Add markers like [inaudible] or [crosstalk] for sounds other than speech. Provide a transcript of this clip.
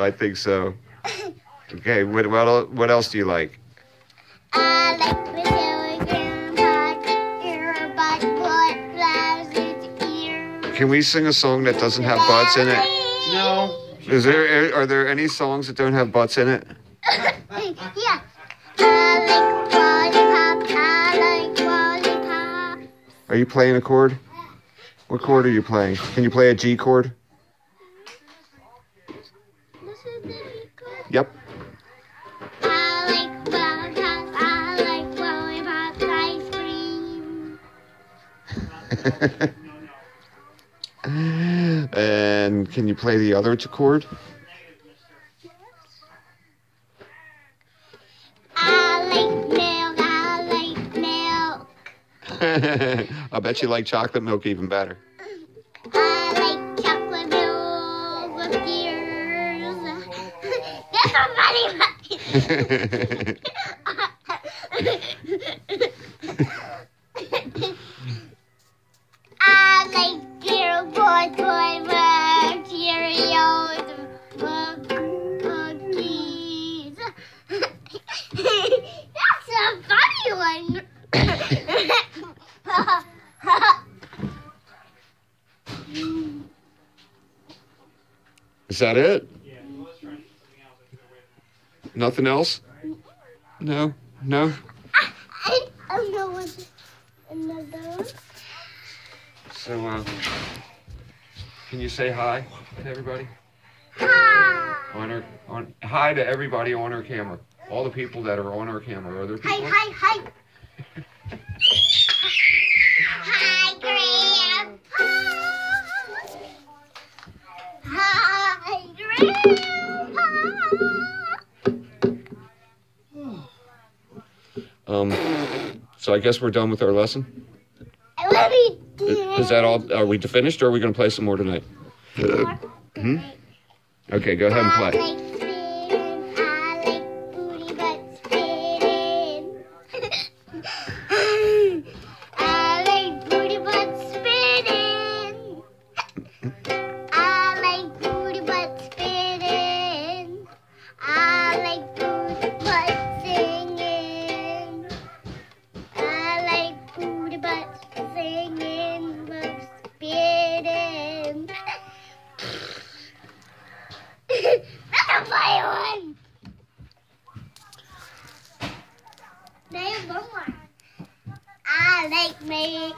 I think so. Okay, what what what else do you like? I like the telegram pot, ear, but what flowers its ear. Can we sing a song that doesn't have butts in it? No. Is there are there any songs that don't have butts in it? [laughs] yeah. I like lollipop, I like lollipop. Are you playing a chord? What chord are you playing? Can you play a G chord? This is the record. Yep. I like lollipops, I like lollipops, ice cream. and can you play the other chord? I like milk, I like milk. [laughs] I bet you like chocolate milk even better. Funny [laughs] I like boy cookies. [laughs] That's a funny one. Is that it? Yeah, well, let's try to do something else. I think they're waiting. Nothing else? No. No. I don't know what another. So, uh, can you say hi to everybody Hi. on our on hi to everybody on our camera? All the people that are on our camera. Are there Hi, people? hi, hi. Hi, Grandpa. Hi, Grandpa. Um. So I guess we're done with our lesson. I love you, Is that all? Are we finished, or are we going to play some more tonight? Hmm? Okay, go ahead and play. like spin, I like booty butt spinning. [laughs] singing, but spinning. That's a funny one. There's one more. I like me.